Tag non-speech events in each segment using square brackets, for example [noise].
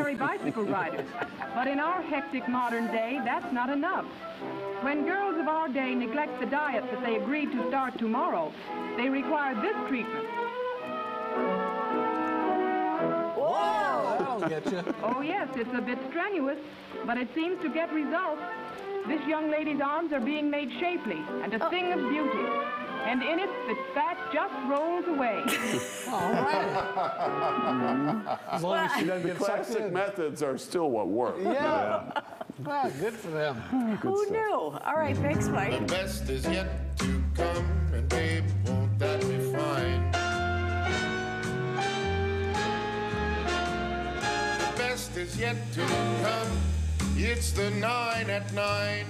ordinary bicycle riders. But in our hectic modern day, that's not enough. When girls of our day neglect the diet that they agreed to start tomorrow, they require this treatment. Whoa! That'll get you. Oh, yes, it's a bit strenuous, but it seems to get results. This young lady's arms are being made shapely and a thing of beauty. And in it, the fat just rolls away. [laughs] All right. [laughs] As long as she doesn't The get sucked classic methods are still what work. Yeah. Wow, good for them. Who knew? All right, thanks, Mike. The best is yet to come, and babe, won't that be fine? The best is yet to come. It's the nine at nine.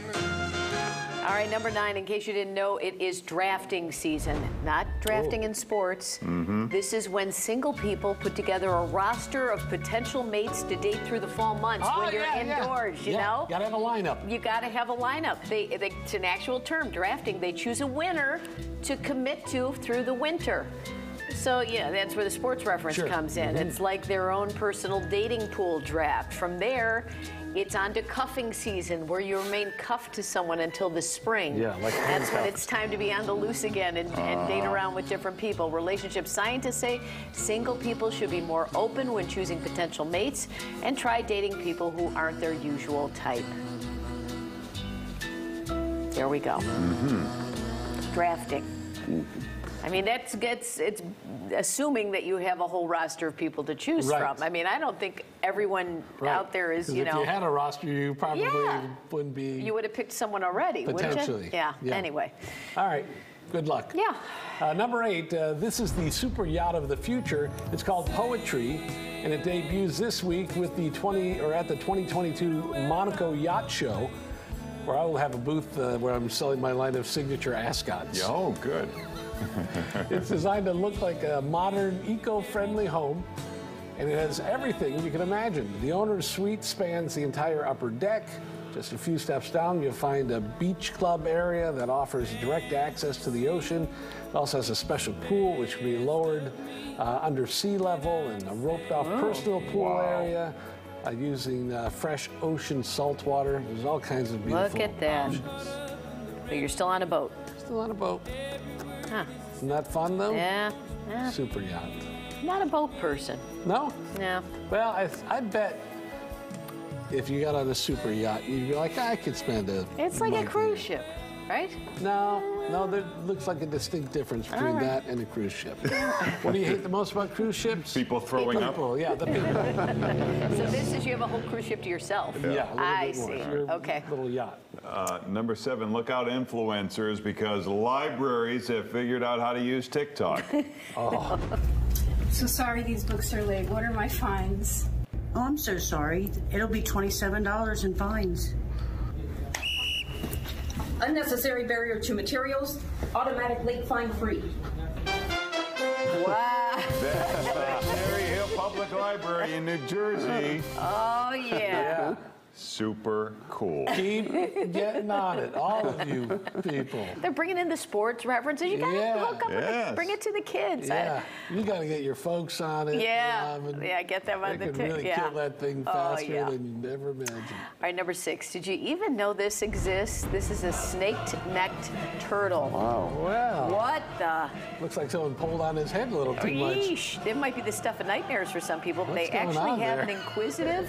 All right, number nine, in case you didn't know, it is drafting season, not drafting oh. in sports. Mm-hmm. This is when single people put together a roster of potential mates to date through the fall months Oh, when you're yeah, yeah. indoors, you Yeah, know? Gotta have a lineup. You got to have a lineup. They, they, it's an actual term, drafting. They choose a winner to commit to through the winter. So, yeah, that's where the sports reference Sure. comes in. It's like their own personal dating pool draft. From there, it's on to cuffing season, where you remain cuffed to someone until the spring. Yeah, like That's when it's time to be on the loose again and, and date around with different people. Relationship scientists say single people should be more open when choosing potential mates and try dating people who aren't their usual type. There we go. Drafting. I mean, that's gets it's assuming that you have a whole roster of people to choose Right. from. I mean, I don't think everyone Right. out there is you know if you had a roster, you probably Yeah. wouldn't be. you would have picked someone already, wouldn't you? Potentially, Yeah. yeah. Anyway. All right. Good luck. Yeah. Uh, number eight, uh, this is the super yacht of the future. It's called Poetry, and it debuts this week with the 20 or at the 2022 Monaco Yacht Show, where I will have a booth uh, where I'm selling my line of signature ascots. Oh, good. [laughs] It's designed to look like a modern, eco-friendly home, and it has everything you can imagine. The owner's suite spans the entire upper deck. Just a few steps down, you'll find a beach club area that offers direct access to the ocean. It also has a special pool which can be lowered uh, under sea level and a roped-off personal pool area uh, using uh, fresh ocean salt water. There's all kinds of beautiful Look at that. options. But you're still on a boat. Still on a boat. Huh. Isn't that fun though? Yeah. yeah. Super yacht. Not a boat person. No? No. Well, I, I bet if you got on a super yacht, you'd be like, I could spend a. It's like a cruise here." ship, right? No, no, there looks like a distinct difference between right. that and a cruise ship. what do you hate the most about cruise ships? People throwing up. People, yeah, the people. [laughs] So this is you have a whole cruise ship to yourself. Yeah, a little I bit more. see. Your Okay. Little yacht. Uh, number seven, look out influencers because libraries have figured out how to use TikTok. [laughs] oh. So sorry these books are late. What are my fines? Oh, I'm so sorry. It'll be $27 in fines. Unnecessary barrier to materials, automatic late fine free. Wow. That's the Cherry Hill Public Library in New Jersey. [laughs] Oh yeah. Super cool. Keep getting on it, all of you people. They're bringing in the sports references. You got to Yeah. hook up with Yes. it. Bring it to the kids. I- Yeah, you got to get your folks on it. Yeah. Robin. Yeah, get them on They the can really yeah. kill that thing Oh, faster yeah. than you never imagined. All right, number six. Did you even know this exists? This is a snake-necked turtle. Wow. Well, What the? looks like someone pulled on his head a little too much. It might be the stuff of nightmares for some people, but What's they going actually on have there? an inquisitive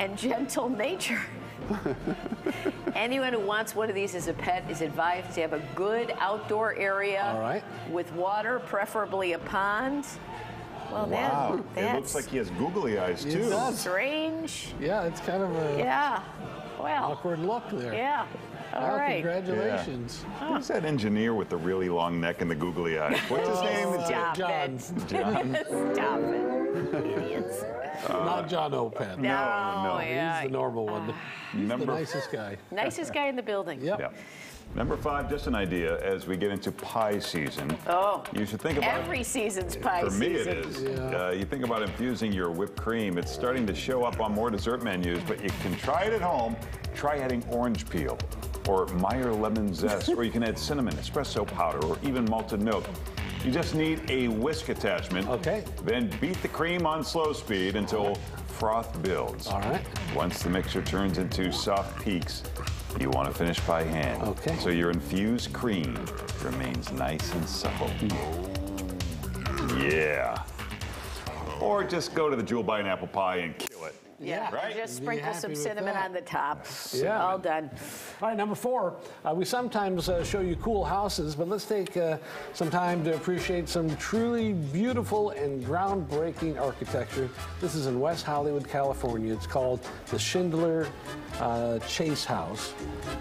and gentle nature. [laughs] Anyone who wants one of these as a pet is advised to have a good outdoor area All right. with water, preferably a pond. Well, Wow. that, It looks like he has googly eyes It too. does. strange. Yeah, it's kind of a Yeah. Well, awkward look there. yeah. All Well, right. Congratulations. Who's that engineer with the really long neck and the googly eyes? What's his oh, name? Stop John. it. John. [laughs] Stop it. Idiots. Not John Open. No, no, yeah. He's the normal one. He's Number the nicest guy. Nicest guy in the building. Yep. Yeah. Number five, just an idea as we get into pie season. Oh. You should think about Every season's pie season. For me, season. it is. Yeah. Uh, you think about infusing your whipped cream. It's starting to show up on more dessert menus, but you can try it at home. Try adding orange peel or Meyer lemon zest, or you can add cinnamon, espresso powder, or even malted milk. You just need a whisk attachment. Okay. Then beat the cream on slow speed until froth builds. All right. Once the mixture turns into soft peaks, you want to finish buy hand. Okay. So your infused cream remains nice and supple. Mm. Yeah. Or just go to the Jewel by an apple pie and. Yeah, Right? just Be sprinkle happy some with cinnamon that. on the top. Yeah. All done. All right, number four. Uh, we sometimes uh, show you cool houses, but let's take uh, some time to appreciate some truly beautiful and groundbreaking architecture. This is in West Hollywood, California. It's called the Schindler uh, Chace House,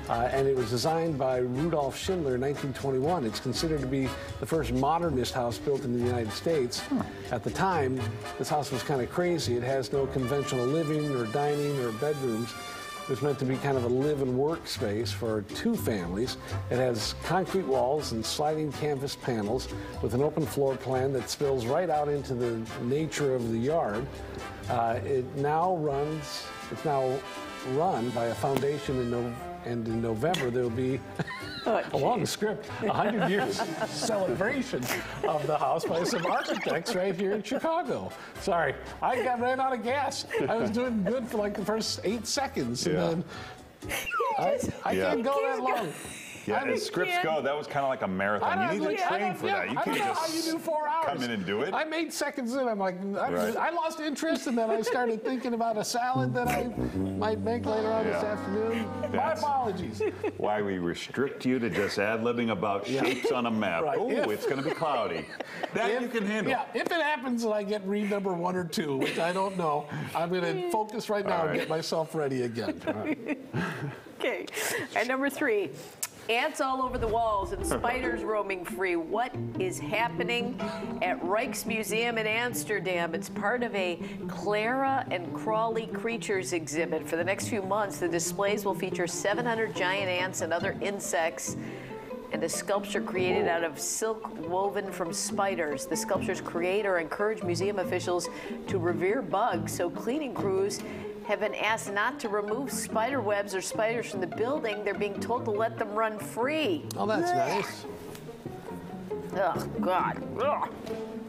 uh, and it was designed by Rudolf Schindler in 1921. It's considered to be the first modernist house built in the United States. At the time, this house was kind of crazy. It has no conventional living or dining or bedrooms. It was meant to be kind of a live and work space for two families. It has concrete walls and sliding canvas panels with an open floor plan that spills right out into the nature of the yard. Uh, it now runs, it's now run by a foundation in no, and in November there will be [laughs] a long script, 100 years [laughs] celebration of the house by some architects right here in Chicago. Sorry, I got ran out of gas. I was doing good for like the first eight seconds, and Yeah. then I, I Yeah. can't go that long. Yeah, I mean, as scripts can't- go, that was kind of like a I marathon. You need to I train for yeah, that. You I can't don't know just how you do four hours. come in and do it. I made seconds in. I'm like, I, Right. I lost interest, and then I started thinking about a salad that I might make later on this Yeah. afternoon. My apologies. Why we restrict you to just ad-libbing about shapes on a map. Right. Oh, If- it's going to be cloudy. That you can handle. Yeah, if it happens and I get read number one or two, which I don't know, I'm going [laughs] to focus right now All and get myself ready again. All right. [laughs] Okay. And number three, ants all over the walls and spiders roaming free. What is happening at Rijksmuseum in Amsterdam? It's part of a Clara and Crawly creatures exhibit. For the next few months, the displays will feature 700 giant ants and other insects. And a sculpture created out of silk woven from spiders. The sculpture's creator encouraged museum officials to revere bugs, so cleaning crews have been asked not to remove spider webs or spiders from the building. They're being told to let them run free. Oh, that's nice. Oh, God. Ugh.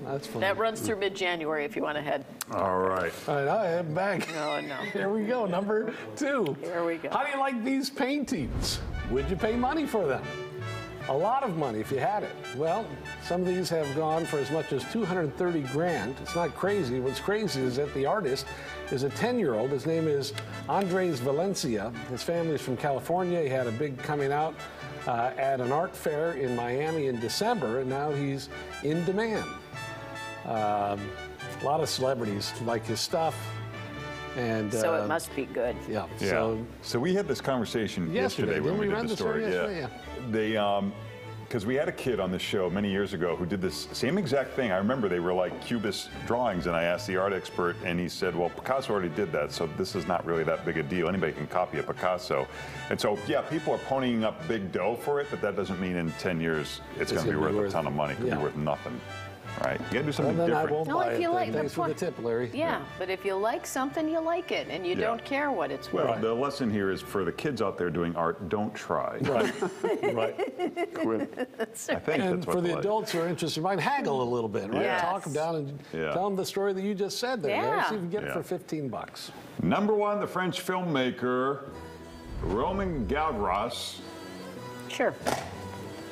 That's fun. That runs through mid January if you want to head. All right. All right, I am back. Oh, no. Here we go, number two. Here we go. How do you like these paintings? Would you pay money for them? A lot of money if you had it. Well, some of these have gone for as much as 230 grand. It's not crazy. What's crazy is that the artist is a 10-year-old. His name is Andres Valencia. His family is from California. He had a big coming out uh, at an art fair in Miami in December, and now he's in demand. Um, a lot of celebrities like his stuff. And So uh, it must be good. yeah. Yeah. So So, we had this conversation Yesterday, yesterday, when we we did run the the story story. yesterday? yeah. They um because we had a kid on the show many years ago who did this same exact thing. I remember they were like cubist drawings, and I asked the art expert, and he said, "Well, Picasso already did that, so this is not really that big a deal. Anybody can copy a Picasso." And so, yeah, people are ponying up big dough for it, but that doesn't mean in 10 years it's, going to be gonna be worth, worth- a ton of money. It could yeah. be worth nothing, right? You got to do Well, something then I different. won't No, buy if it. you then. like the Thanks for the tip, Larry. Yeah, but if you like something, you like it, and you Yeah. don't care what it's worth. Well, the lesson here is for the kids out there doing art, don't try. Right, right. Quit. I think And that's what for the like- adults who are interested, you might haggle a little bit, right? Yes. Talk them down and Yeah. tell them the story that you just said there. Larry. Yeah. See if you can get it for 15 bucks. Number one, the French filmmaker Roman Gavras Sure.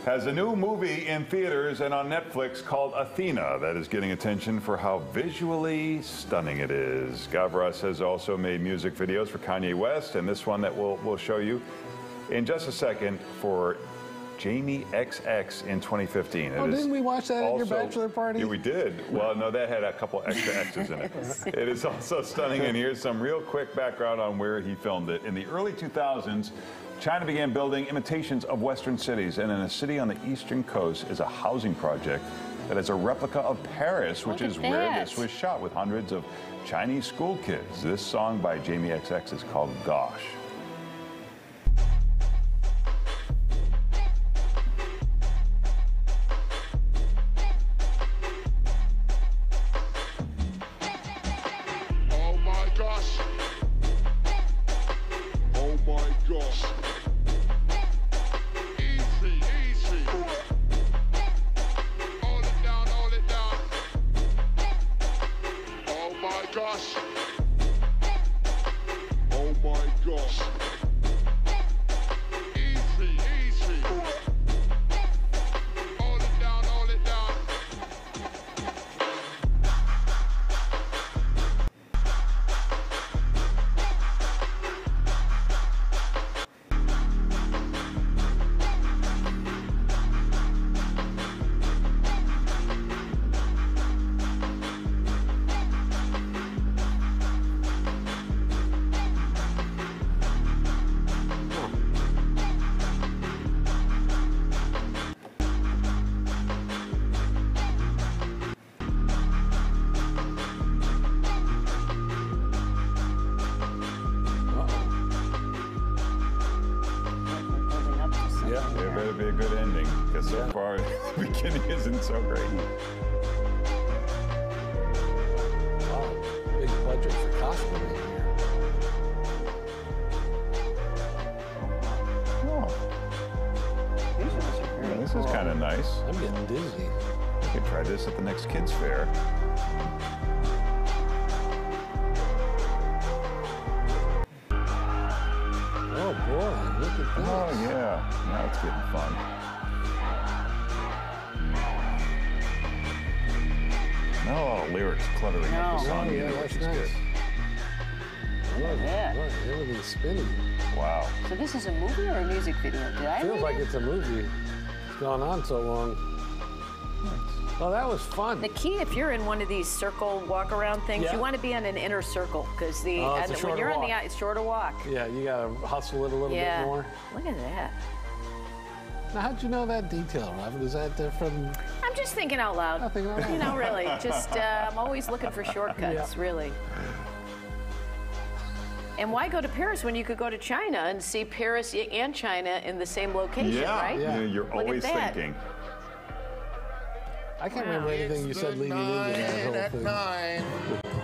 Has a new movie in theaters and on Netflix called Athena that is getting attention for how visually stunning it is. Gavras has also made music videos for Kanye West, and this one that we'll, we'll show you in just a second for Jamie XX in 2015. It Oh, didn't we watch that at your bachelor party? Yeah, we did. Well, no, that had a couple extra X's in it. [laughs] It is also stunning, and here's some real quick background on where he filmed it. In the early 2000s, China began building imitations of Western cities, and in a city on the eastern coast is a housing project that is a replica of Paris, which is where this was shot with hundreds of Chinese school kids. This song by Jamie XX is called Gosh. gosh. Oh my gosh. Yeah, be a good ending because so far [laughs] the beginning isn't so great. Wow, big budget for costuming here. Oh, yeah, this is kind of nice. I'm getting dizzy. We could try this at the next kids fair. Oh yeah, now it's getting fun. Not a lot of lyrics cluttering up the oh, song Oh, yeah, either, that's which is nice. good. Look, Yeah. look, everything's spinning. Wow. So this is a movie or a music video? Did I Feels like it? it's a movie. It's gone on so long. Oh, that was fun. The key, if you're in one of these circle walk around things, Yeah. you want to be on an inner circle because the Oh, it's and when you're on the walk. out, it's shorter walk. Yeah, you gotta hustle it a little yeah. bit more. Look at that. Now, how'd you know that detail, Robin? Is that uh, from? I'm just thinking out loud. Thinking out loud. You know, really. Just uh, I'm always looking for shortcuts, Yeah. really. And why go to Paris when you could go to China and see Paris and China in the same location, Yeah, right? Yeah. you- you're at always thinking. I can't remember anything you said leading into that whole at thing. nine.